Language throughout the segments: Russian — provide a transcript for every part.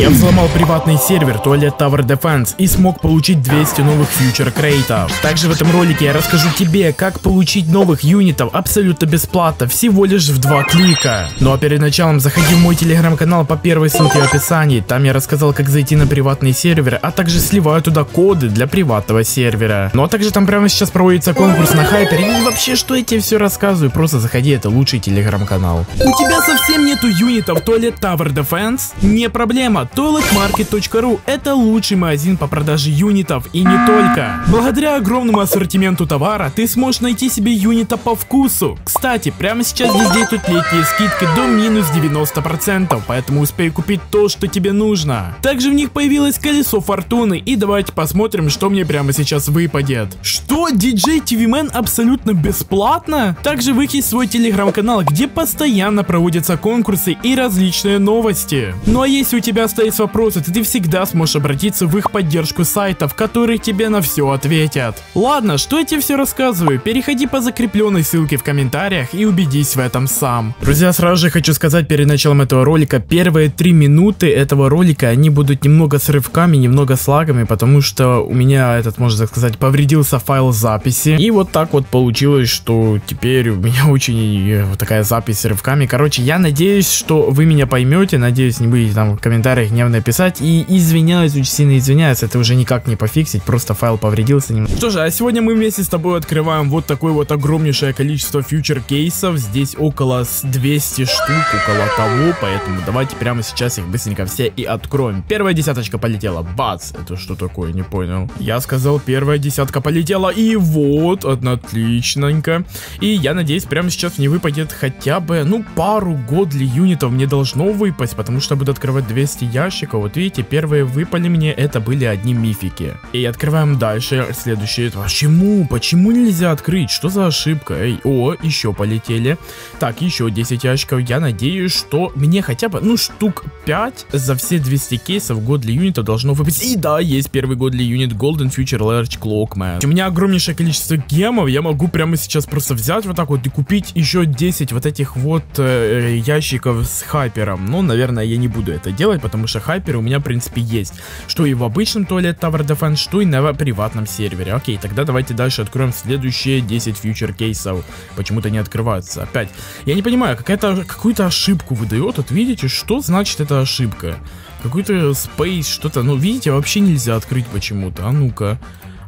Я взломал приватный сервер Toilet Tower Defense и смог получить 200 новых фьючер крейтов. Также в этом ролике я расскажу тебе, как получить новых юнитов абсолютно бесплатно, всего лишь в два клика. Ну а перед началом заходи в мой телеграм-канал по первой ссылке в описании, там я рассказал, как зайти на приватный сервер, а также сливаю туда коды для приватного сервера. Ну а также там прямо сейчас проводится конкурс на хайпере, и вообще, что я тебе все рассказываю, просто заходи, это лучший телеграм-канал. У тебя совсем нету юнитов Toilet Tower Defense? Не проблема, toiletmarket.ru это лучший магазин по продаже юнитов и не только. Благодаря огромному ассортименту товара ты сможешь найти себе юнита по вкусу. Кстати, прямо сейчас здесь действуют летние скидки до минус 90%, поэтому успей купить то, что тебе нужно. Также в них появилось колесо фортуны и давайте посмотрим, что мне прямо сейчас выпадет. Что? DJ TV Man абсолютно бесплатно? Также в их есть свой телеграм-канал, где постоянно проводятся конкурсы и различные новости. Ну а если у тебя остались вопросы, ты всегда сможешь обратиться в их поддержку сайтов, которые тебе на все ответят. Ладно, что я тебе все рассказываю, переходи по закрепленной ссылке в комментариях и убедись в этом сам. Друзья, сразу же хочу сказать перед началом этого ролика, первые три минуты этого ролика, они будут немного с рывками, немного с лагами, потому что у меня этот, можно сказать, повредился файл записи. И вот так вот получилось, что теперь у меня очень э, такая запись с рывками. Короче, я надеюсь, что вы меня поймете, надеюсь, не будете там в комментариях гневно писать. И извиняюсь, очень сильно извиняюсь, это уже никак не пофиксить, просто файл повредился немного. Что же, а сегодня мы вместе с тобой открываем вот такое вот огромнейшее количество фьючер кейсов. Здесь около 200 штук, около того, поэтому давайте прямо сейчас их быстренько все и откроем. Первая десяточка полетела, бац, это что такое, не понял. Я сказал, первая десятка полетела, и вот, отличненько. И я надеюсь, прямо сейчас мне выпадет хотя бы, ну, пару годли юнитов мне должно выпасть, потому что буду открывать 200 ящиков. Вот видите, первые выпали мне, это были одни мифики. И открываем дальше, следующие. Почему? Почему нельзя открыть? Что за ошибка? Эй, о, еще полетели. Так, еще 10 ящиков. Я надеюсь, что мне хотя бы, ну, штук 5 за все 200 кейсов годли юнита должно выпасть. И да, есть первый годли юнит Golden Future Large Clockman. У меня огромнейшее количество гемов, я могу прямо сейчас просто взять вот так вот и купить еще 10 вот этих вот э, ящиков с хайпером. Но, наверное, я не буду это делать, потому что хайперы у меня, в принципе, есть. Что и в обычном туалет Tower Defense, что и на приватном сервере. Окей, тогда давайте дальше откроем следующие 10 фьючер кейсов. Почему-то не открываются. Опять. Я не понимаю, какая-то какую-то ошибку выдает. Вот видите, что значит эта ошибка? Какой-то space, что-то. Ну, видите, вообще нельзя открыть почему-то. А ну-ка.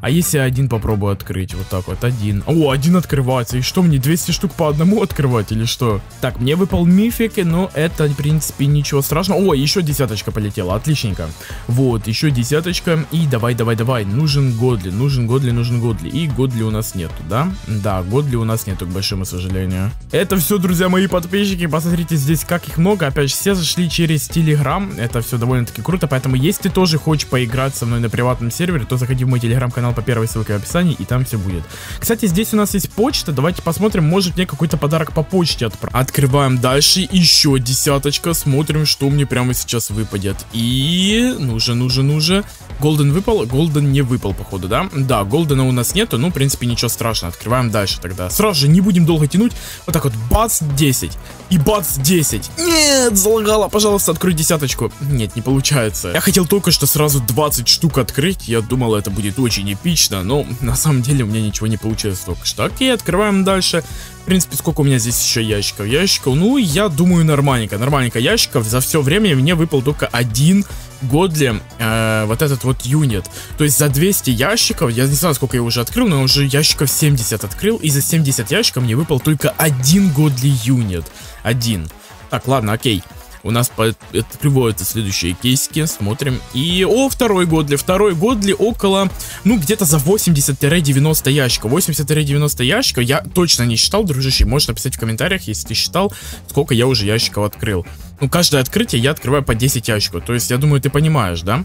А если я один попробую открыть? Вот так вот, один. О, один открывается. И что, мне 200 штук по одному открывать или что? Так, мне выпал мифик, но это, в принципе, ничего страшного. О, еще десяточка полетела, отличненько. Вот, еще десяточка. И давай, давай, давай. Нужен Годли, нужен Годли, нужен Годли. И Годли у нас нету, да? Да, Годли у нас нету, к большому сожалению. Это все, друзья мои подписчики. Посмотрите здесь, как их много. Опять же, все зашли через Телеграм. Это все довольно-таки круто. Поэтому, если ты тоже хочешь поиграть со мной на приватном сервере, то заходи в мой Телеграм-канал по первой ссылке в описании, и там все будет. Кстати, здесь у нас есть почта, давайте посмотрим, может мне какой-то подарок по почте отправить. Открываем дальше, еще десяточка, смотрим, что мне прямо сейчас выпадет. И... нужен, нужен, нужен. Голден выпал? Голден не выпал, походу, да? Да, Голдена у нас нету, ну, в принципе, ничего страшного. Открываем дальше тогда. Сразу же, не будем долго тянуть. Вот так вот, бац, 10. И бац, 10. Нет, залагала, пожалуйста, открой десяточку. Нет, не получается. Я хотел только что сразу 20 штук открыть. Я думал, это будет очень эпично, но на самом деле у меня ничего не получилось только что. Окей, открываем дальше. В принципе, сколько у меня здесь еще ящиков? Ящиков, ну, я думаю, нормальненько. Нормальненько ящиков. За все время мне выпал только один Годли, э, вот этот вот юнит. То есть за 200 ящиков, я не знаю, сколько я уже открыл, но уже ящиков 70 открыл. И за 70 ящиков мне выпал только один Годли юнит. Один. Так, ладно, окей. У нас открываются следующие кейсики, смотрим. И, о, второй Годли. Второй Годли около, ну, где-то за 80-90 ящиков. 80-90 ящиков я точно не считал, дружище. Можешь написать в комментариях, если ты считал, сколько я уже ящиков открыл. Ну, каждое открытие я открываю по 10 ящиков. То есть, я думаю, ты понимаешь, да?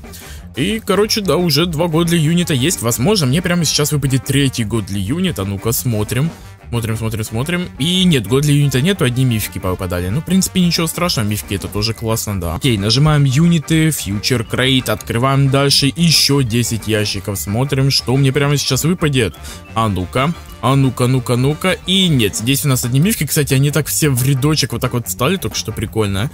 И, короче, да, уже два Годли юнита есть. Возможно, мне прямо сейчас выпадет третий Годли юнит. А ну-ка, смотрим. Смотрим, смотрим, смотрим. И нет, Годли юнита нету, одни мифики попадали. Ну, в принципе, ничего страшного, мифики это тоже классно, да. Окей, нажимаем юниты, фьючер крейт, открываем дальше еще 10 ящиков. Смотрим, что мне прямо сейчас выпадет. А ну-ка, А ну-ка, ну-ка, ну-ка. И нет, здесь у нас одни мифки. Кстати, они так все в рядочек вот так вот стали, только что прикольно.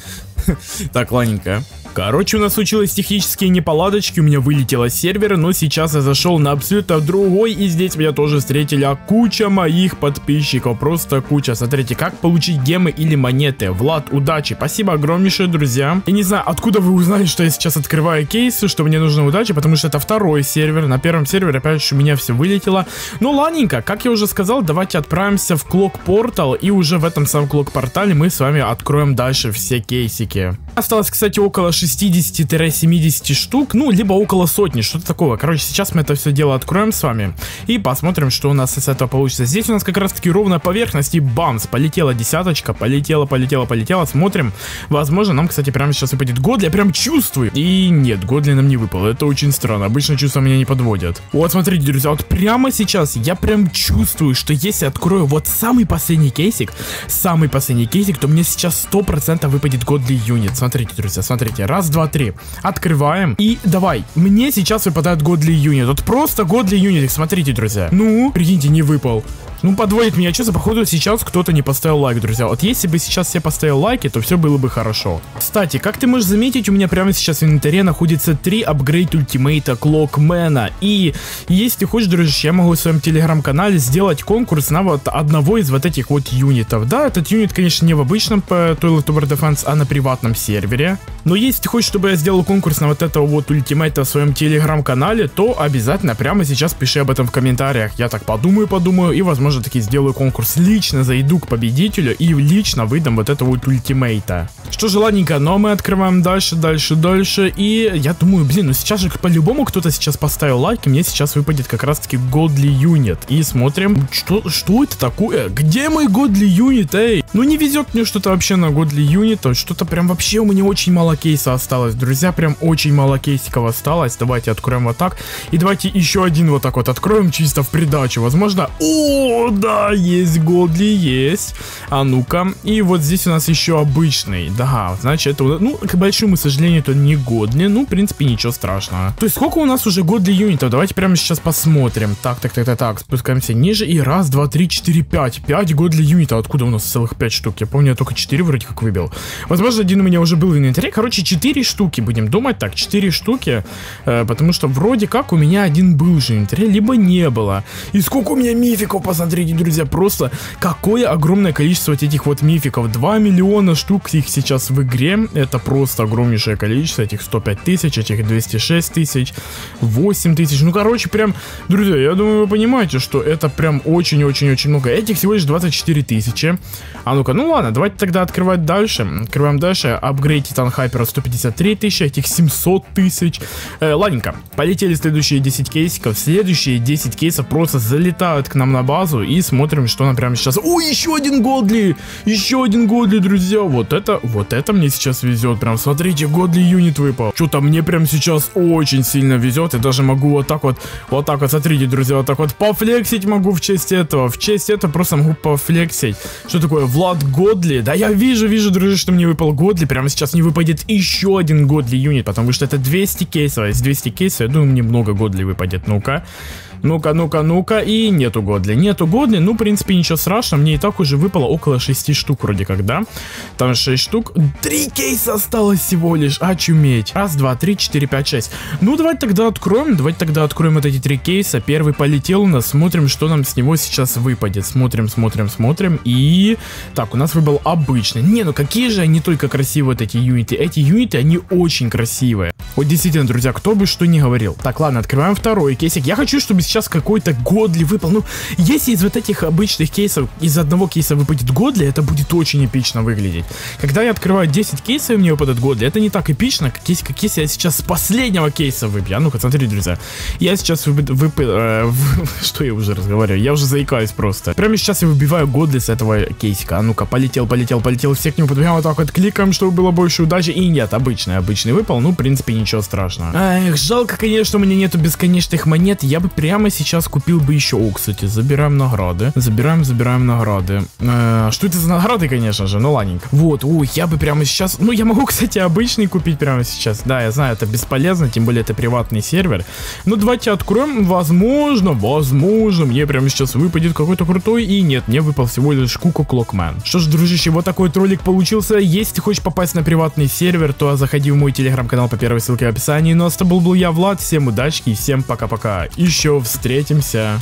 Так, ладненько. Короче, у нас случилось технические неполадочки, у меня вылетело с сервера, но сейчас я зашел на абсолютно другой, и здесь меня тоже встретили куча моих подписчиков, просто куча. Смотрите, как получить гемы или монеты. Влад, удачи, спасибо огромнейшее, друзья. Я не знаю, откуда вы узнали, что я сейчас открываю кейсы, что мне нужна удача, потому что это второй сервер. На первом сервере опять же у меня все вылетело. Ну ладненько, как я уже сказал, давайте отправимся в Клок Портал, и уже в этом самом Клок Портале мы с вами откроем дальше все кейсики. Осталось, кстати, около 60-70 штук, ну, либо около сотни, что-то такого. Короче, сейчас мы это все дело откроем с вами и посмотрим, что у нас из этого получится. Здесь у нас как раз таки ровная поверхность и бамс, полетела десяточка, полетела, полетела, полетела, смотрим. Возможно, нам, кстати, прямо сейчас выпадет Годли, я прям чувствую. И нет, Годли нам не выпал, это очень странно, обычно чувства меня не подводят. Вот, смотрите, друзья, вот прямо сейчас я прям чувствую, что если открою вот самый последний кейсик, самый последний кейсик, то мне сейчас 100% выпадет Годли юнит. Смотрите, друзья, смотрите, раз, два, три. Открываем. И давай. Мне сейчас выпадает Годли юнит. Вот просто Годли юнит. Смотрите, друзья. Ну, прикиньте, не выпал. Ну, подводит меня честно, походу сейчас кто-то не поставил лайк, друзья. Вот если бы сейчас все поставил лайки, то все было бы хорошо. Кстати, как ты можешь заметить, у меня прямо сейчас в инвентаре находится три апгрейд ультимейта Клокмена. И если хочешь, дружище, я могу в своем телеграм-канале сделать конкурс на вот одного из вот этих вот юнитов. Да, этот юнит, конечно, не в обычном по Toilet Over Defense, а на приватном сервере. Но если ты хочешь, чтобы я сделал конкурс на вот этого вот ультимейта в своем телеграм-канале, то обязательно прямо сейчас пиши об этом в комментариях. Я так подумаю, подумаю и, возможно, таки сделаю конкурс. Лично зайду к победителю и лично выдам вот этого вот ультимейта. Что же, но мы открываем дальше, дальше, дальше. И я думаю, блин, ну сейчас же по-любому кто-то сейчас поставил лайк, и мне сейчас выпадет как раз таки Godly Unit. И смотрим, что, что это такое? Где мой Godly Unit, эй? Ну не везет мне что-то вообще на Godly Unit, что-то прям вообще у меня очень мало кейса осталось. Друзья, прям очень мало кейсиков осталось. Давайте откроем вот так. И давайте еще один вот так вот откроем чисто в придачу. Возможно... О, да, есть Годли, есть. А ну-ка. И вот здесь у нас еще обычный. Да, значит, это, ну, к большому сожалению, это не Годли. Ну, в принципе, ничего страшного. То есть, сколько у нас уже Годли юнитов? Давайте прямо сейчас посмотрим. Так, так, так, так, так. Спускаемся ниже. И раз, два, три, четыре, пять. Пять Годли юнитов. Откуда у нас целых пять штук? Я помню, я только четыре вроде как выбил. Возможно, один у меня уже был в инвентаре. Короче, четыре штуки будем думать. Так, четыре штуки. Э, потому что вроде как у меня один был же в инвентаре, либо не было. И сколько у меня мификов, посмотрите смотрите, друзья, просто какое огромное количество этих вот мификов. 2 миллиона штук их сейчас в игре. Это просто огромнейшее количество. Этих 105 тысяч, этих 206 тысяч, 8 тысяч. Ну, короче, прям, друзья, я думаю, вы понимаете, что это прям очень-очень-очень много. Этих всего лишь 24 тысячи. А ну-ка, ну ладно, давайте тогда открывать дальше. Открываем дальше. Апгрейд Титан Хайпера 153 тысячи, этих 700 тысяч. Э, ладненько, полетели следующие 10 кейсиков. Следующие 10 кейсов просто залетают к нам на базу и смотрим, что нам прямо сейчас... Ой, еще один Годли! Еще один Годли, друзья! Вот это, вот это мне сейчас везет. Прям смотрите, Годли юнит выпал. Что-то мне прям сейчас очень сильно везет. Я даже могу вот так вот, вот так вот, смотрите, друзья, вот так вот пофлексить могу в честь этого. В честь этого просто могу пофлексить. Что такое? Влад Годли? Да я вижу, вижу, друзья, что мне выпал Годли. Прямо сейчас не выпадет еще один Годли юнит, потому что это 200 кейсов. А из 200 кейсов, я думаю, мне много Годли выпадет. Ну-ка. Ну-ка, ну-ка, ну-ка. И нету Годли. Нету Годли. Ну, в принципе, ничего страшного. Мне и так уже выпало около 6 штук вроде как, да? Там 6 штук. 3 кейса осталось всего лишь. Очуметь. Раз, два, три, четыре, пять, шесть. Ну, давайте тогда откроем. Давайте тогда откроем вот эти три кейса. Первый полетел у нас. Смотрим, что нам с него сейчас выпадет. Смотрим, смотрим, смотрим. И... Так, у нас выбыл обычный. Не, ну какие же они только красивые вот эти юниты. Эти юниты, они очень красивые. Вот действительно, друзья, кто бы что ни говорил. Так, ладно, открываем второй кейсик. Я хочу, чтобы сейчас какой-то Годли выпал. Ну, если из вот этих обычных кейсов, из одного кейса выпадет Годли, это будет очень эпично выглядеть. Когда я открываю 10 кейсов, и мне выпадет Годли, это не так эпично, как если, как если я сейчас с последнего кейса выбью. А ну-ка, смотрите, друзья. Я сейчас вып... Э. Что я уже разговариваю? Я уже заикаюсь просто. Прямо сейчас я выбиваю Годли с этого кейсика. А ну-ка, полетел, полетел, полетел. Все к нему подбегаем вот так вот кликаем, чтобы было больше удачи. И нет, обычный, обычный выпал. Ну, в принципе, ничего страшного. Эх, жалко, конечно, у меня нету бесконечных монет. Я бы прямо прямо сейчас купил бы еще... О, кстати, забираем награды. Забираем, забираем награды. Э, что это за награды, конечно же? Ну, ладненько. Вот, ой, я бы прямо сейчас... Ну, я могу, кстати, обычный купить прямо сейчас. Да, я знаю, это бесполезно, тем более это приватный сервер. Но давайте откроем. Возможно, возможно, мне прямо сейчас выпадет какой-то крутой. И нет, мне выпал всего лишь Куко Клокмен. Что ж, дружище, вот такой вот ролик получился. Если хочешь попасть на приватный сервер, то заходи в мой телеграм-канал по первой ссылке в описании. Ну а с тобой был я, Влад. Всем удачи и всем пока-пока. Еще встретимся.